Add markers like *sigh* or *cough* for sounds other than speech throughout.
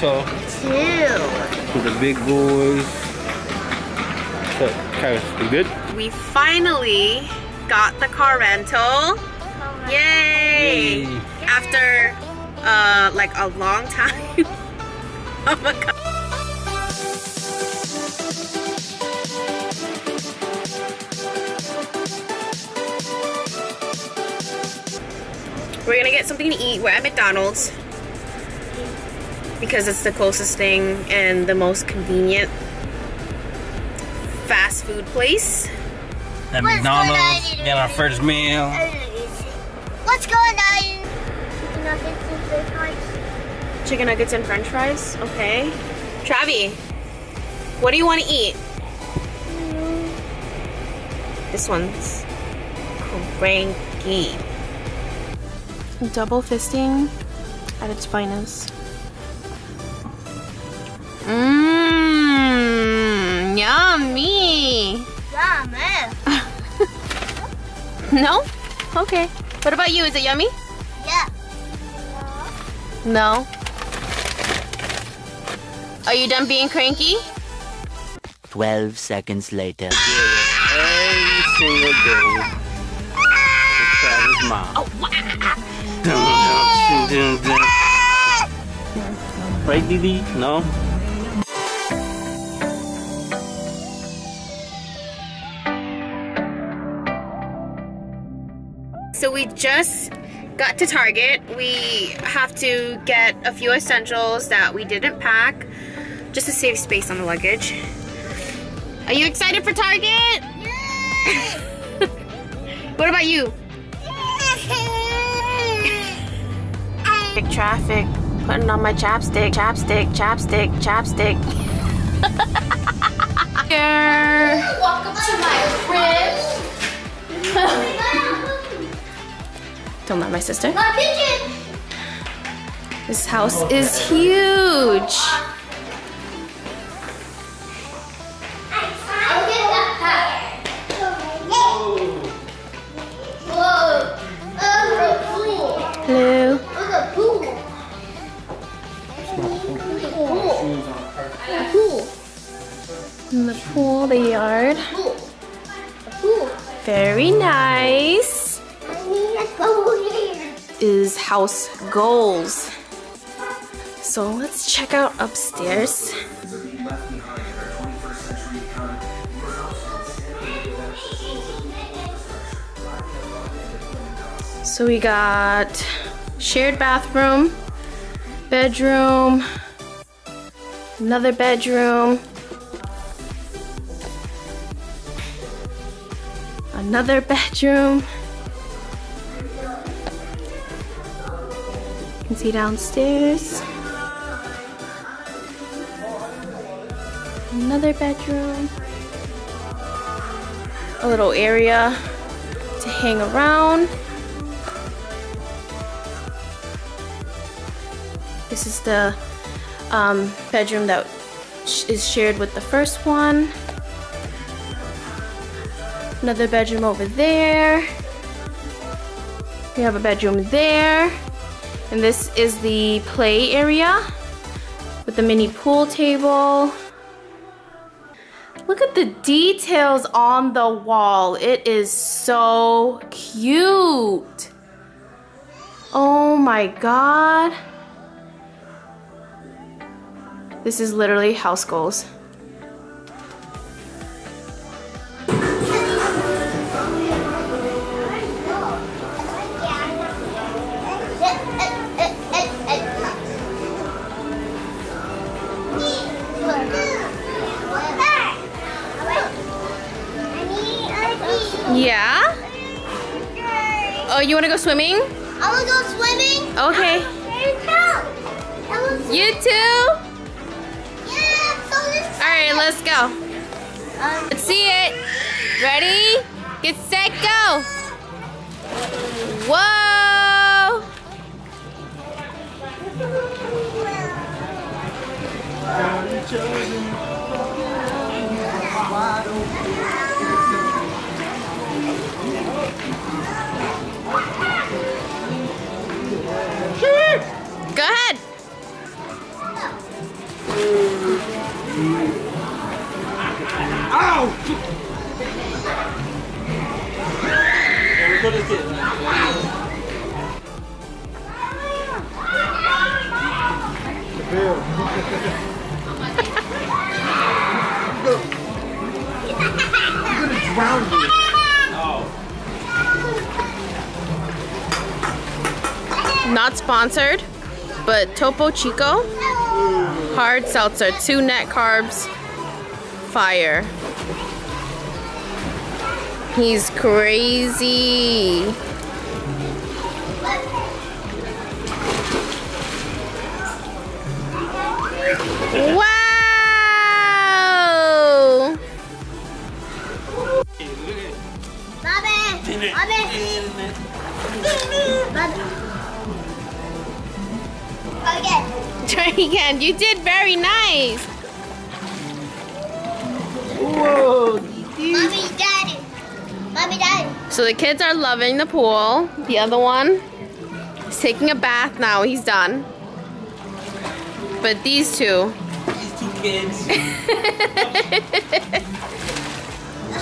For the big boys. So, Travis, you good? We finally got the car rental. Yay! Yay. After uh, like a long time. oh my god. We're gonna get something to eat. We're at McDonald's because it's the closest thing and the most convenient fast food place. At What's McDonald's, going on? get our first meal. What's going on? Chicken Nuggets and french fries. Chicken nuggets and french fries. Okay. Travi, what do you want to eat? Mm. This one's cranky. Double fisting at its finest. Mmm, yummy. Yum. *laughs* No? Okay. What about you? Is it yummy? Yeah. No. Are you done being cranky? 12 seconds later. Every single day. With Travis' mom. Oh, wow. *laughs* Right, Didi? No? So we just got to Target. We have to get a few essentials that we didn't pack just to save space on the luggage. Are you excited for Target? *laughs* what about you? Big traffic. Putting on my chapstick, chapstick, chapstick, chapstick. Here. *laughs* Welcome to my crib. *laughs* Don't mind my sister. My kitchen. This house is huge. I'll get that pack. Whoa. The pool. Hello. The pool. The. In the pool, the yard. Pool. The pool. Very nice. Is house goals. So let's check out upstairs. So we got shared bathroom, bedroom, another bedroom, another bedroom. Can see downstairs. Another bedroom. A little area to hang around. This is the um, bedroom that sh- is shared with the first one. Another bedroom over there. We have a bedroom there. And this is the play area with the mini pool table. Look at the details on the wall. It is so cute. Oh my god. This is literally house goals. Oh, you want to go swimming? I want to go swimming. Okay. You too? Yeah, so All right, let's go. Um, Let's see it. Ready? Get set, go. Whoa. Oh. Not sponsored, but Topo Chico hard seltzer, two net carbs, fire. He's crazy. Okay. Try *laughs* again. You did very nice. Mommy, daddy. Mommy, daddy. So the kids are loving the pool. The other one is taking a bath now. He's done. But these two, These two kids. *laughs*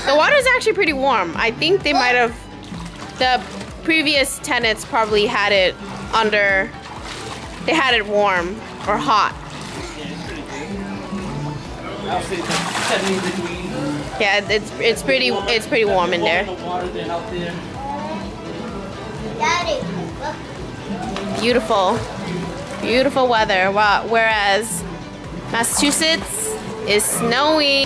the water is actually pretty warm. I think they might have, the previous tenants probably had it under, they had it warm or hot. I'll say 70 degrees. Yeah, it's it's pretty it's pretty warm in there. Beautiful, beautiful weather. Whereas Massachusetts is snowy.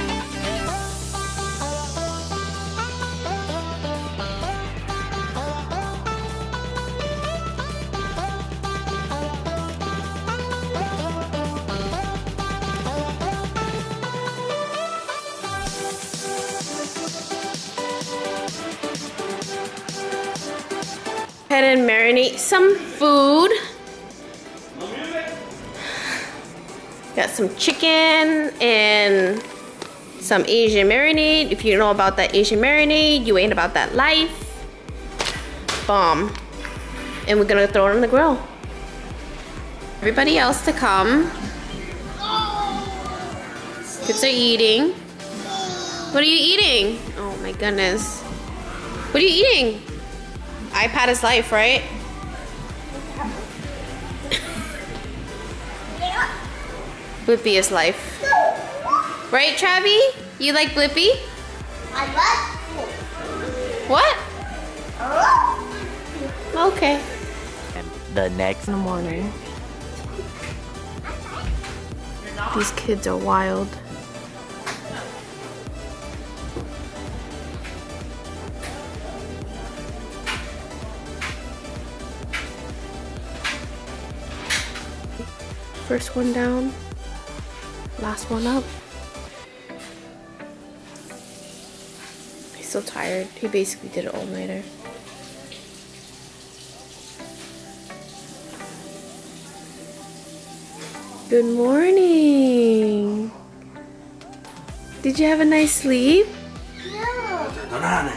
Head and marinate some food. Got some chicken and some Asian marinade. If you know about that Asian marinade, you ain't about that life. Bomb. And we're gonna throw it on the grill. Everybody else to come. Kids are eating. What are you eating? Oh my goodness. What are you eating? iPad is life, right? Blippi is life. Right, Travi? You like Blippi? I love What? Okay. And the next In the morning. *laughs* These kids are wild. First one down, last one up. He's so tired. He basically did it all nighter. Good morning. Did you have a nice sleep? Yeah.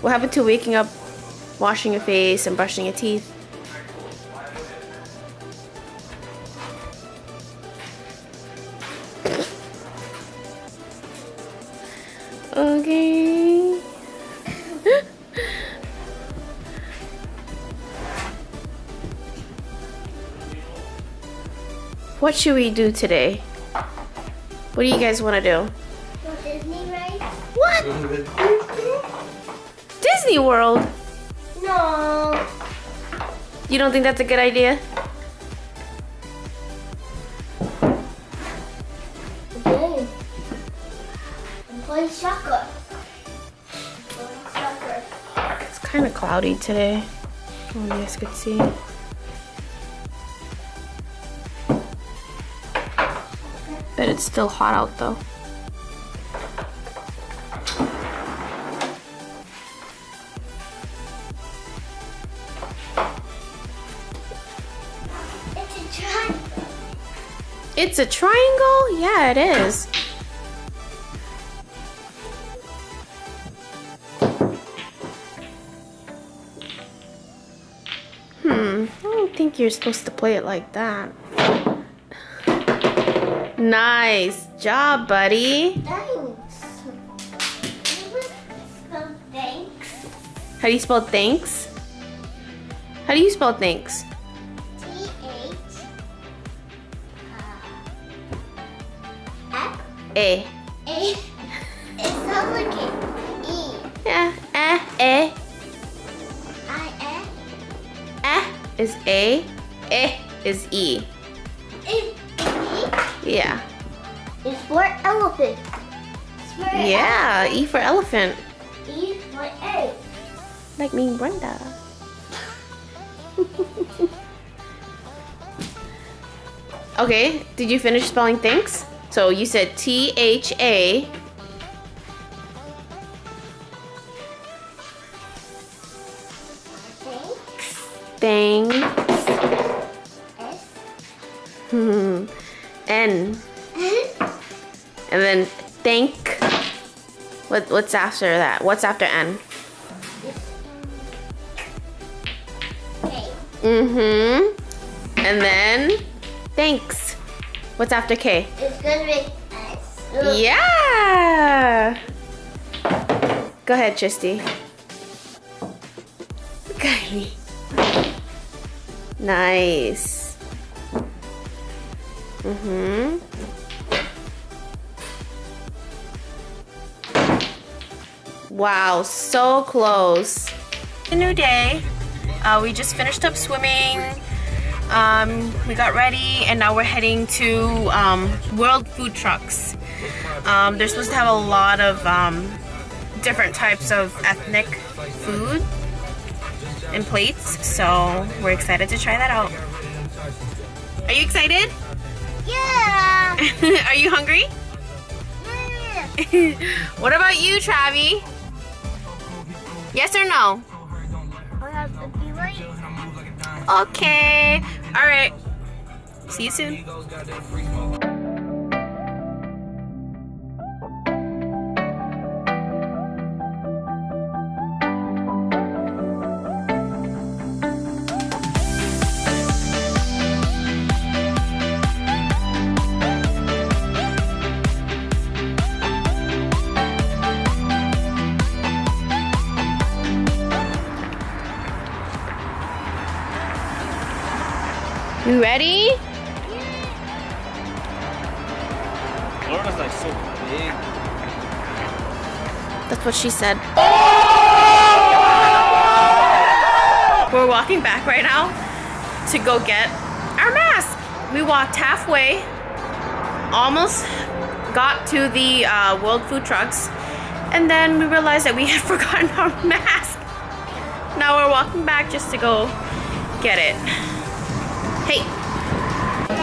What happened to waking up, washing your face, and brushing your teeth? Okay. What should we do today? What do you guys want to do? Go Disney, right? What? Disney World? No. You don't think that's a good idea? Okay. I'm playing soccer. kind of cloudy today. You guys could see. But it's still hot out though. It's a triangle? Yeah, it is. Hmm, I don't think you're supposed to play it like that. Nice job, buddy. Thanks. How do you spell thanks? How do you spell thanks? A. A. It sounds like an E. Yeah, eh, eh. I Eh is A. Eh is E. is Yeah. E. Is for elephant. It's for Yeah, E for elephant. E for A. Like me, and Brenda. *laughs* okay, did you finish spelling thanks? So you said T H A. Thanks. Thing. S. N. And then thank. What, what's after that? What's after N? Mm-hmm. And then thanks. What's after K? It's gonna be S. Yeah. Go ahead, Tristy. *laughs* Kylie. Nice. Mm-hmm. Wow, so close. A new day. Uh, we just finished up swimming. Um, we got ready and now we're heading to um, World Food Trucks. Um, they're supposed to have a lot of um, different types of ethnic food and plates, so we're excited to try that out. Are you excited? Yeah. *laughs* Are you hungry? yeah. *laughs* what about you, Travi? Yes or no? I have to be right. Okay. All right. See you soon. You ready? Florida's like so big. That's what she said. We're walking back right now to go get our mask. We walked halfway, almost got to the uh, World Food Trucks, and then we realized that we *laughs* had forgotten our mask. Now we're walking back just to go get it. Hey.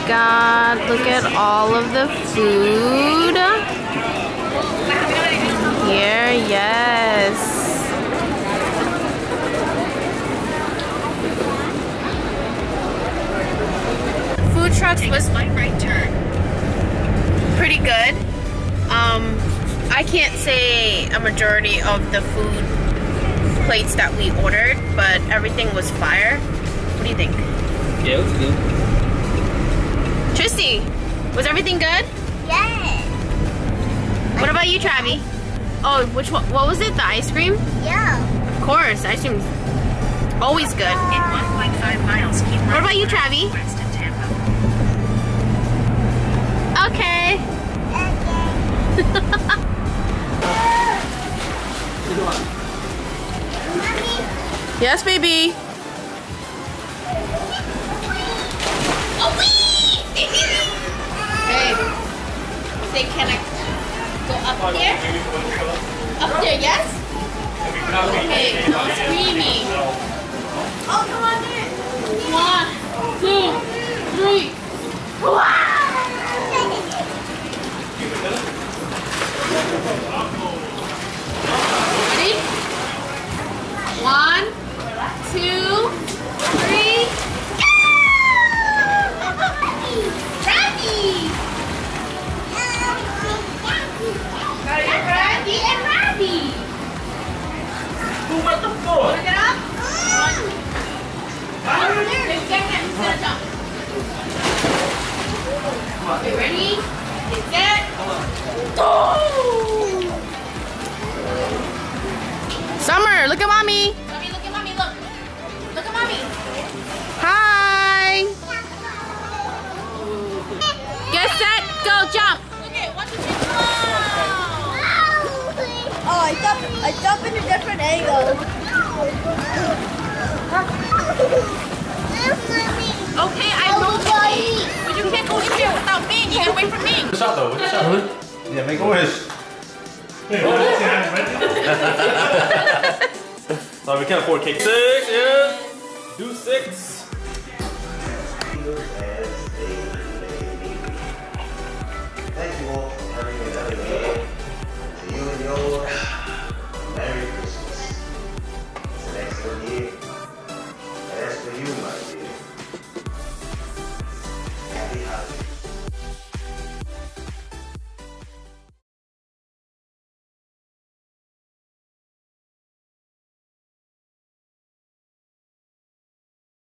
God, look at all of the food. Here, yes. Food trucks was my right turn. Pretty good. Um, I can't say a majority of the food plates that we ordered, but everything was fire. What do you think? Yeah, it was good. Tristy, was everything good? Yeah. What about you, Travi? Oh, which one? What was it? The ice cream? Yeah. Of course, ice cream's always good. In 1.5 miles, keep What about you, Travi? west of Tampa. Okay. *laughs* Yes, baby. Summer, look at mommy. Mommy, look at mommy. Look. Look at mommy. Hi. Get set. Go jump. Okay, one, two, three. Oh, I jump, I jump in a different angle. Okay, I oh, moved you. But you can't go in here without me. You gotta wait for me. What's up though? What's up? Yeah, make a wish. *laughs* *laughs* *laughs* So we can afford cake six, yeah. Do six. Thank you all for having me. You and